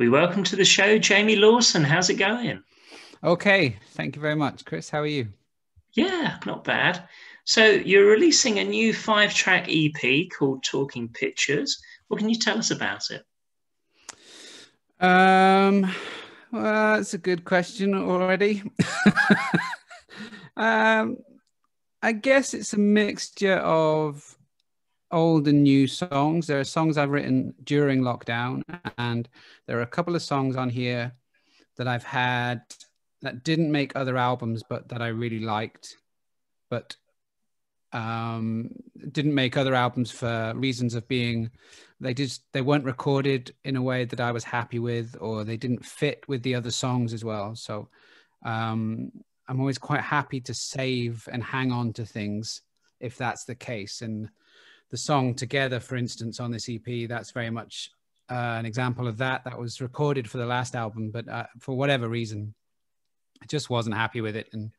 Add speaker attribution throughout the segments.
Speaker 1: We welcome to the show Jamie Lawson. How's it going?
Speaker 2: Okay, thank you very much, Chris. How are you?
Speaker 1: Yeah, not bad. So you're releasing a new five-track EP called Talking Pictures. What can you tell us about it?
Speaker 2: Um, well, that's a good question already. um, I guess it's a mixture of old and new songs. There are songs I've written during lockdown, and there are a couple of songs on here that I've had that didn't make other albums, but that I really liked, but um, didn't make other albums for reasons of being they just they weren't recorded in a way that I was happy with, or they didn't fit with the other songs as well. So um, I'm always quite happy to save and hang on to things if that's the case. And the song "Together," for instance, on this EP, that's very much uh, an example of that. That was recorded for the last album, but uh, for whatever reason, I just wasn't happy with it, and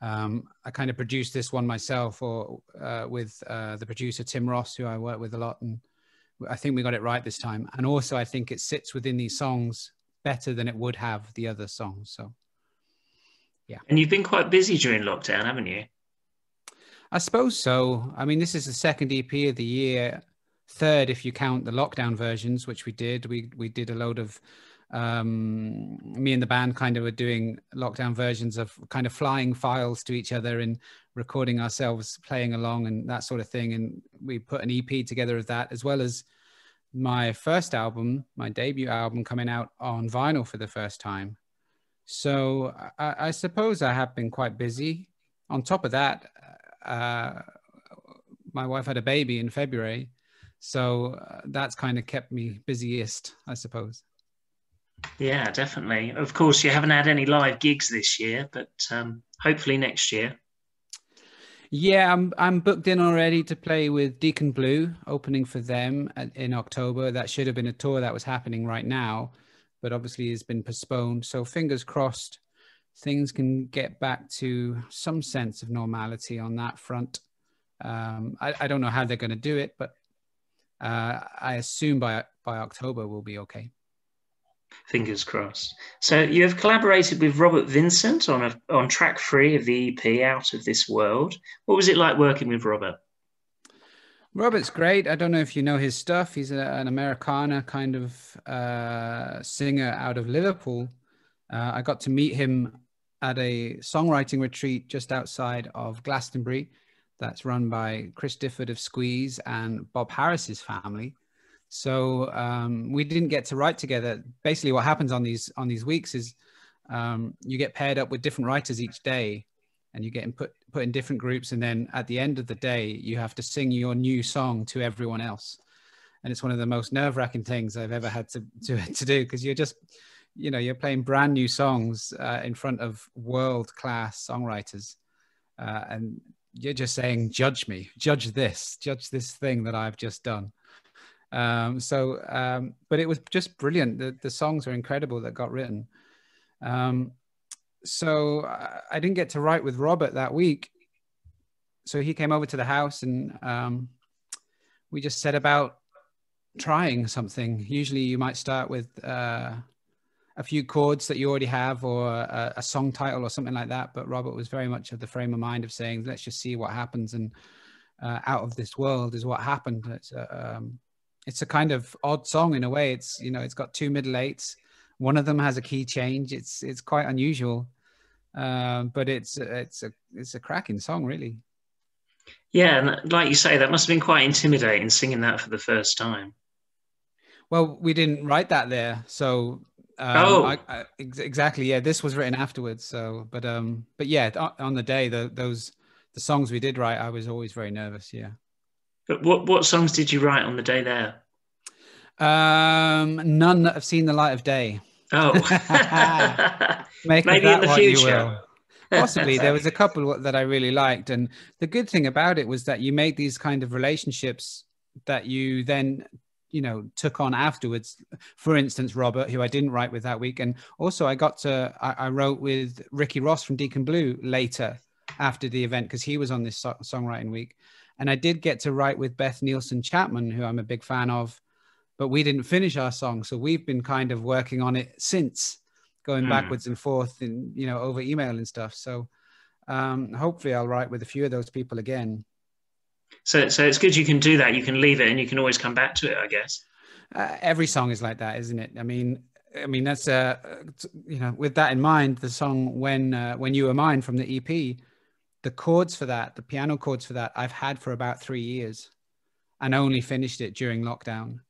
Speaker 2: um, I kind of produced this one myself, or uh, with uh, the producer Tim Ross, who I work with a lot, and I think we got it right this time. And also, I think it sits within these songs better than it would have the other songs. So, yeah.
Speaker 1: And you've been quite busy during lockdown, haven't you?
Speaker 2: I suppose so. I mean, this is the second EP of the year, third if you count the lockdown versions, which we did. We we did a load of um, me and the band kind of were doing lockdown versions of kind of flying files to each other and recording ourselves playing along and that sort of thing. And we put an EP together of that, as well as my first album, my debut album, coming out on vinyl for the first time. So I, I suppose I have been quite busy. On top of that, uh, my wife had a baby in February. So uh, that's kind of kept me busiest, I suppose.
Speaker 1: Yeah, definitely. Of course, you haven't had any live gigs this year, but um, hopefully next year.
Speaker 2: Yeah, I'm I'm booked in already to play with Deacon Blue, opening for them in October. That should have been a tour that was happening right now, but obviously has been postponed. So fingers crossed, things can get back to some sense of normality on that front. Um, I, I don't know how they're going to do it, but uh, I assume by by October we'll be okay.
Speaker 1: Fingers crossed. So you have collaborated with Robert Vincent on a, on track three of the EP Out of This World. What was it like working with Robert?
Speaker 2: Robert's great. I don't know if you know his stuff. He's a, an Americana kind of uh, singer out of Liverpool. Uh, I got to meet him at a songwriting retreat just outside of Glastonbury that's run by Chris Difford of Squeeze and Bob Harris's family. So um, we didn't get to write together. Basically, what happens on these on these weeks is um, you get paired up with different writers each day, and you get put put in different groups. And then at the end of the day, you have to sing your new song to everyone else. And it's one of the most nerve wracking things I've ever had to to, to do because you're just you know you're playing brand new songs uh, in front of world class songwriters, uh, and you're just saying, "Judge me, judge this, judge this thing that I've just done." Um, so, um, but it was just brilliant. The, the songs are incredible that got written. Um, so I, didn't get to write with Robert that week. So he came over to the house and um, we just set about trying something. Usually you might start with uh, a few chords that you already have or a, a, song title or something like that. But Robert was very much of the frame of mind of saying, let's just see what happens. And uh, out of this world is what happened. It's, uh, um, it's a kind of odd song in a way. It's you know it's got two middle eights. One of them has a key change. It's it's quite unusual, um, but it's it's a it's a cracking song, really.
Speaker 1: Yeah, and like you say, that must have been quite intimidating singing that for the first time.
Speaker 2: Well, we didn't write that there, so um, oh, I, I, exactly. Yeah, this was written afterwards. So, but um, but yeah, on the day, the those the songs we did write, I was always very nervous. Yeah.
Speaker 1: But what what songs did you write on the day there?
Speaker 2: Um, none that have seen the light of day.
Speaker 1: Oh, maybe in the future.
Speaker 2: Possibly, there was a couple that I really liked, and the good thing about it was that you made these kind of relationships that you then you know took on afterwards for instance robert who i didn't write with that week and also i got to i, I wrote with ricky ross from deacon blue later after the event because he was on this so- songwriting week and I did get to write with Beth Nielsen Chapman, who I'm a big fan of, but we didn't finish our song. So we've been kind of working on it since, going mm. backwards and forth, and you know, over email and stuff. So um, hopefully, I'll write with a few of those people again.
Speaker 1: So, so it's good you can do that. You can leave it, and you can always come back to it. I guess.
Speaker 2: Uh, every song is like that, isn't it? I mean, I mean that's uh, you know, with that in mind, the song "When uh, When You Were Mine" from the EP, the chords for that, the piano chords for that, I've had for about three years, and only finished it during lockdown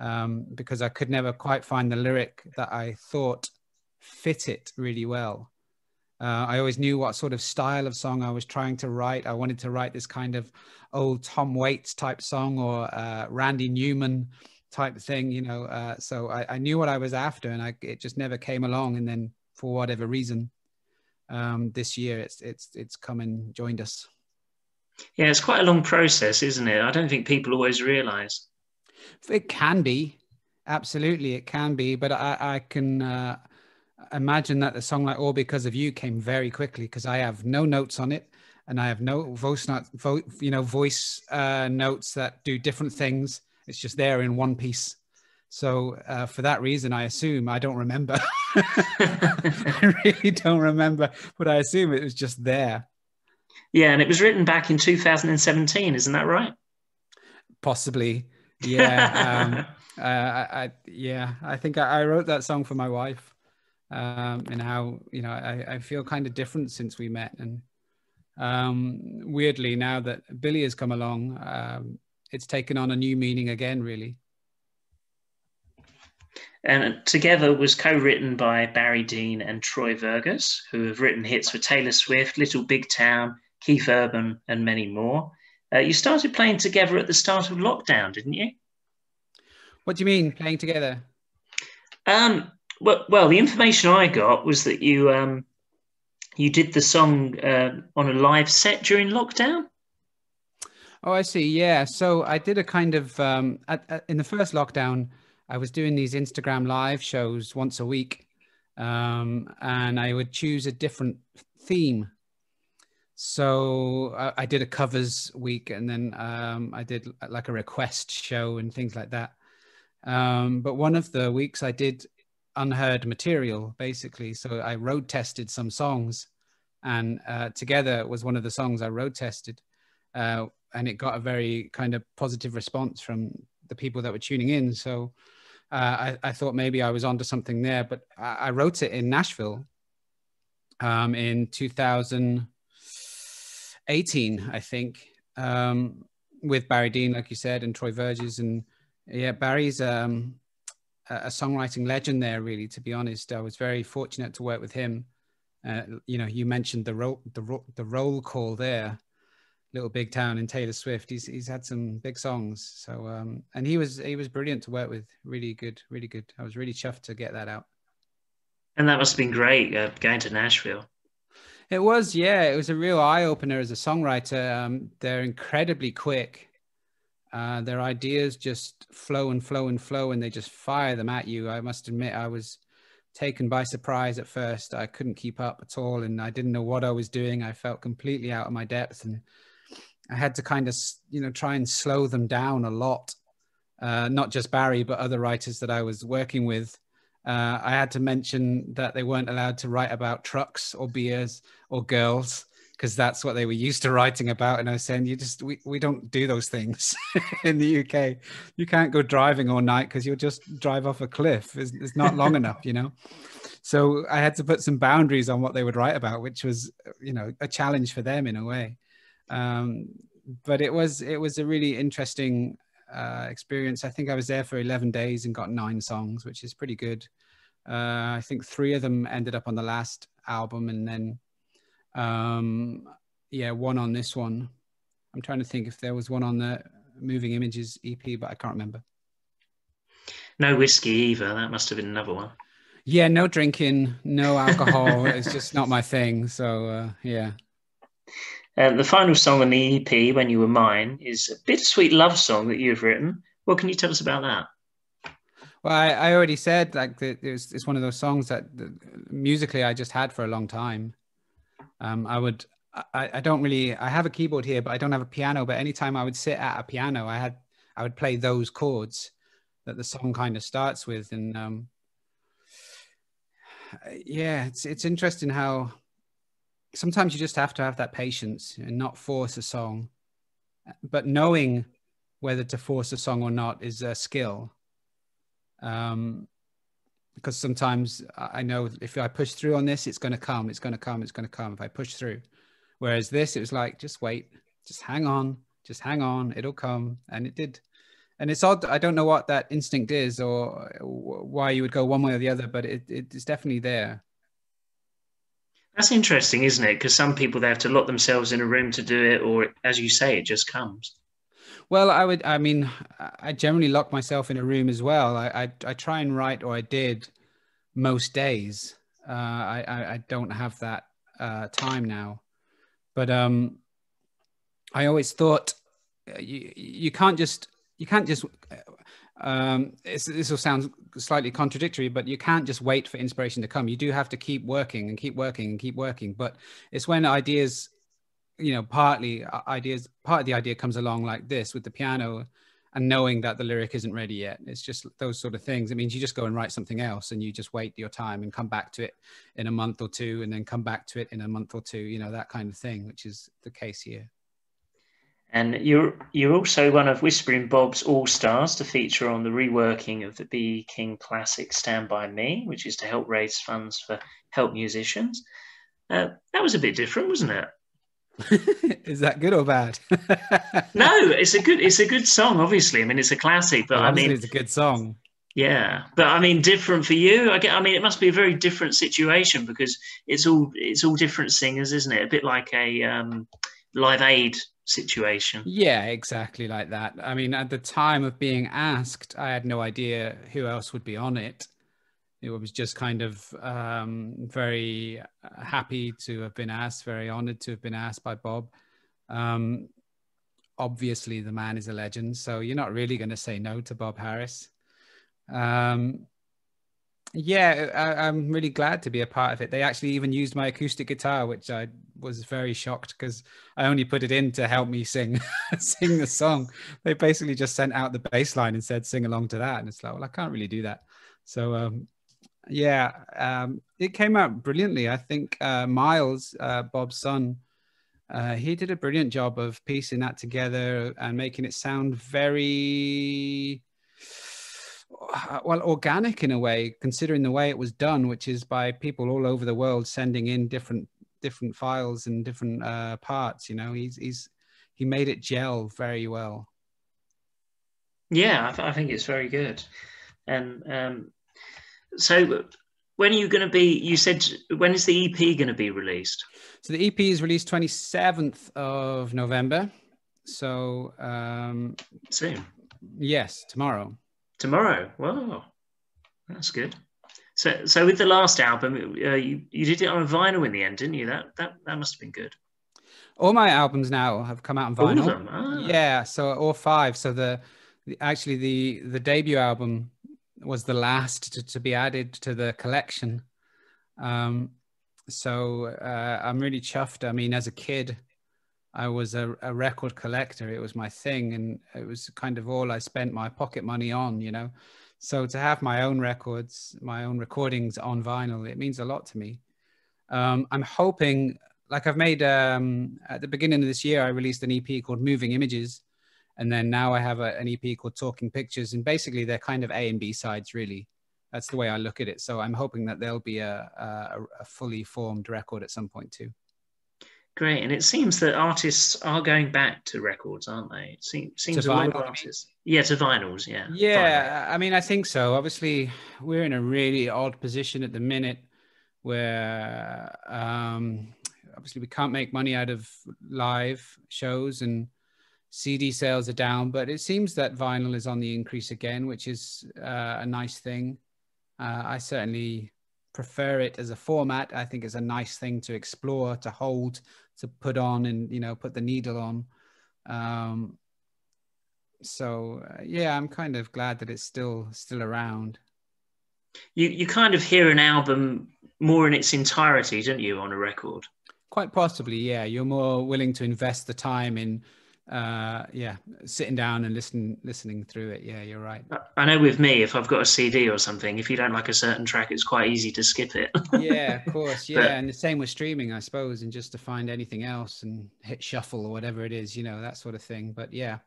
Speaker 2: um, because I could never quite find the lyric that I thought fit it really well. Uh, I always knew what sort of style of song I was trying to write. I wanted to write this kind of old Tom Waits type song or uh, Randy Newman type thing, you know. Uh, so I, I, knew what I was after, and I, it just never came along. And then, for whatever reason, um, this year it's it's it's come and joined us.
Speaker 1: Yeah, it's quite a long process, isn't it? I don't think people always realise.
Speaker 2: It can be, absolutely, it can be. But I, I can uh, imagine that the song like "All Because of You" came very quickly because I have no notes on it, and I have no voice not vo- you know voice uh, notes that do different things. It's just there in one piece. So uh, for that reason, I assume I don't remember. I really don't remember, but I assume it was just there.
Speaker 1: Yeah, and it was written back in 2017, isn't that right?
Speaker 2: Possibly. Yeah. um, uh, I, I, yeah, I think I, I, wrote that song for my wife, um, and how you know I, I feel kind of different since we met, and um, weirdly now that Billy has come along, um, it's taken on a new meaning again, really.
Speaker 1: And Together was co written by Barry Dean and Troy Verges, who have written hits for Taylor Swift, Little Big Town, Keith Urban, and many more. Uh, you started playing together at the start of lockdown, didn't you?
Speaker 2: What do you mean, playing together?
Speaker 1: Um, well, well, the information I got was that you um, you did the song uh, on a live set during lockdown.
Speaker 2: Oh, I see. Yeah. So I did a kind of um, at, at, in the first lockdown. I was doing these Instagram live shows once a week, um, and I would choose a different theme. So I, I did a covers week, and then um, I did like a request show and things like that. Um, but one of the weeks I did unheard material, basically. So I road tested some songs, and uh, together was one of the songs I road tested, uh, and it got a very kind of positive response from the people that were tuning in. So uh, I, I, thought maybe I was onto something there, but I, I wrote it in Nashville um, in 2018, I think, um, with Barry Dean, like you said, and Troy Verges. And yeah, Barry's um, a songwriting legend there, really, to be honest. I was very fortunate to work with him. Uh, you know, you mentioned the roll, the, ro- the roll call there. Little Big Town and Taylor Swift. He's he's had some big songs. So um, and he was he was brilliant to work with. Really good, really good. I was really chuffed to get that out.
Speaker 1: And that must have been great uh, going to Nashville.
Speaker 2: It was, yeah. It was a real eye opener as a songwriter. Um, they're incredibly quick. Uh, their ideas just flow and flow and flow, and they just fire them at you. I must admit, I was taken by surprise at first. I couldn't keep up at all, and I didn't know what I was doing. I felt completely out of my depth, and I had to kind of, you know, try and slow them down a lot. Uh, not just Barry, but other writers that I was working with. Uh, I had to mention that they weren't allowed to write about trucks or beers or girls because that's what they were used to writing about. And I was saying, you just, we, we don't do those things in the UK. You can't go driving all night because you'll just drive off a cliff. It's, it's not long enough, you know? So I had to put some boundaries on what they would write about, which was, you know, a challenge for them in a way. Um, but it was it was a really interesting uh, experience. I think I was there for 11 days and got nine songs, which is pretty good. Uh, I think three of them ended up on the last album, and then um, yeah, one on this one. I'm trying to think if there was one on the Moving Images EP, but I can't remember.
Speaker 1: No whiskey either. That must have been another one.
Speaker 2: Yeah, no drinking, no alcohol. it's just not my thing. So uh, yeah.
Speaker 1: Uh, the final song on the EP, When You Were Mine, is a bittersweet love song that you've written. What can you tell us about that?
Speaker 2: Well, I, I already said like it was, it's one of those songs that, that musically I just had for a long time. Um, I would I, I don't really I have a keyboard here, but I don't have a piano. But anytime I would sit at a piano, I had I would play those chords. that the song kind of starts with. And um, yeah, it's it's interesting how sometimes you just have to have that patience and not force a song, but knowing whether to force a song or not is a skill. Um, because sometimes I know if I push through on this, it's going to come, it's going to come, it's going to come if I push through. Whereas this, it was like, just wait, just hang on, just hang on, it'll come. And it did. And it's odd. I don't know what that instinct is or why you would go one way or the other, but it, it's definitely there.
Speaker 1: That's interesting, isn't it? Because some people they have to lock themselves in a room to do it, or as you say, it just comes.
Speaker 2: Well, I would. I mean, I generally lock myself in a room as well. I I, I try and write, or I did most days. Uh, I, I, I don't have that uh, time now, but um, I always thought uh, you you can't just you can't just um, this will sound slightly contradictory, but you can't just wait for inspiration to come. You do have to keep working and keep working and keep working. But it's when ideas, you know, partly uh, ideas, part of the idea comes along like this with the piano and knowing that the lyric isn't ready yet. It's just those sort of things. It means you just go and write something else and you just wait your time and come back to it in a month or two and then come back to it in a month or two, you know, that kind of thing, which is the case here.
Speaker 1: And you're you're also one of Whispering Bob's All Stars to feature on the reworking of the B. King classic "Stand by Me," which is to help raise funds for help musicians. Uh, that was a bit different, wasn't it?
Speaker 2: is that good or bad?
Speaker 1: no, it's a good it's a good song. Obviously, I mean it's a classic, but I mean
Speaker 2: it's a good song.
Speaker 1: Yeah, but I mean, different for you. I get. I mean, it must be a very different situation because it's all it's all different singers, isn't it? A bit like a um, Live Aid situation.
Speaker 2: Yeah, exactly like that. I mean, at the time of being asked, I had no idea who else would be on it. It was just kind of um, very happy to have been asked, very honored to have been asked by Bob. Um, obviously, the man is a legend, so you're not really going to say no to Bob Harris. Um, yeah, I, am really glad to be a part of it. They actually even used my acoustic guitar, which I was very shocked because I only put it in to help me sing sing the song. They basically just sent out the bass line and said sing along to that, and it's like, well, I can't really do that. So um, yeah, um, it came out brilliantly. I think uh, Miles, uh, Bob's son, uh, he did a brilliant job of piecing that together and making it sound very well organic in a way considering the way it was done which is by people all over the world sending in different different files and different uh, parts you know? He's he's he made it gel very well.
Speaker 1: Yeah i, th- I think it's very good. And um, so when are you going to be you said when is the ep going to be released
Speaker 2: so the ep is released 27th of november so um
Speaker 1: soon
Speaker 2: yes tomorrow
Speaker 1: Tomorrow. Wow, that's good. So, so with the last album, uh, you you did it on a vinyl in the end, didn't you? That that that must have been good.
Speaker 2: All my albums now have come out on vinyl. All of them. Ah. Yeah, so all five. So the, the actually the the debut album was the last to, to be added to the collection. Um, so uh, I'm really chuffed. I mean, as a kid, I was a, a, record collector. It was my thing, and it was kind of all I spent my pocket money on, you know. So to have my own records, my own recordings on vinyl, it means a lot to me. Um, I'm hoping, like I've made um, at the beginning of this year, I released an EP called Moving Images, and then now I have a, an EP called Talking Pictures, and basically they're kind of A and B sides, really. That's the way I look at it. So I'm hoping that there'll be a, a, a fully formed record at some point too.
Speaker 1: Great, and it seems that artists are going back to records, aren't they? It seems, seems a lot of artists. Yeah, to vinyls. Yeah.
Speaker 2: Yeah, vinyl. I mean, I think so. Obviously, we're in a really odd position at the minute where um, obviously we can't make money out of live shows and CD sales are down, but it seems that vinyl is on the increase again, which is uh, a nice thing. Uh, I certainly prefer it as a format. I think it's a nice thing to explore, to hold, to put on, and you know, put the needle on. Um, so uh, yeah, I'm kind of glad that it's still still around.
Speaker 1: You you kind of hear an album more in its entirety, don't you, on a record?
Speaker 2: Quite possibly, yeah. You're more willing to invest the time in uh, yeah, sitting down and listening listening through it. Yeah, you're right.
Speaker 1: I know with me, if I've got a CD or something, if you don't like a certain track, it's quite easy to skip it.
Speaker 2: yeah, of course. Yeah, but, and the same with streaming, I suppose, and just to find anything else and hit shuffle or whatever it is, you know, that sort of thing. But yeah,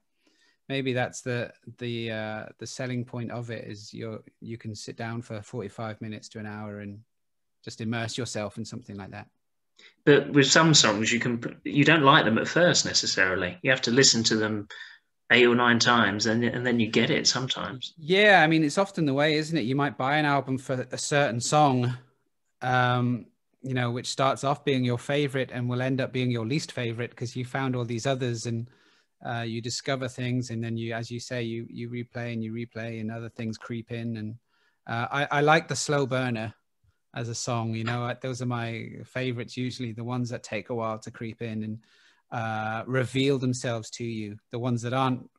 Speaker 2: maybe that's the the uh, the selling point of it is you're you can sit down for 45 minutes to an hour and just immerse yourself in something like that.
Speaker 1: But with some songs, you can you don't like them at first necessarily. You have to listen to them eight or nine times, and and then you get it sometimes.
Speaker 2: Yeah, I mean, it's often the way, isn't it? You might buy an album for a certain song, um, you know, which starts off being your favorite and will end up being your least favorite because you found all these others and. Uh, you discover things, and then you, as you say, you you replay and you replay, and other things creep in. And uh, I, I like the slow burner as a song. You know, those are my favorites. Usually, the ones that take a while to creep in and uh, reveal themselves to you. The ones that aren't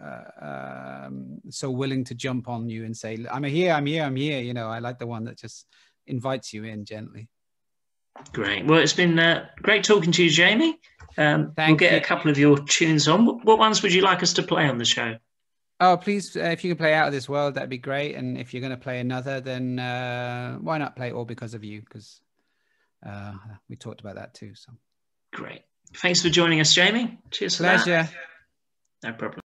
Speaker 2: uh, um, so willing to jump on you and say, "I'm here, I'm here, I'm here." You know, I like the one that just invites you in gently.
Speaker 1: Great. Well, it's been uh, great talking to you, Jamie. Um, Thank we'll get you. a couple of your tunes on. What ones would you like us to play on the show?
Speaker 2: Oh, please, uh, if you can play out of this world, that'd be great. And if you're going to play another, then uh, why not play all because of you? Because uh, we talked about that too. So
Speaker 1: great. Thanks for joining us, Jamie. Cheers.
Speaker 2: Pleasure.
Speaker 1: No problem.